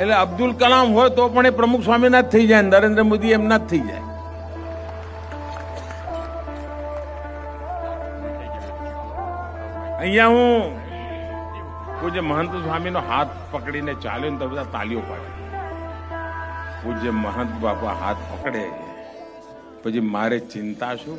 એટલે અબ્દુલ કલામ હોય તો પણ એ પ્રમુખ સ્વામીનાથ જ થઈ જાય નરેન્દ્ર મોદી એમના જ થઈ જાય. અહીંયા હું પૂજ્ય મહંત સ્વામીનો હાથ પકડીને ચાલ્યો ને તો બધા તાલીઓ પાડે. પૂજ્ય મહંત બાપા હાથ પકડે. પછી મારે ચિંતા શું?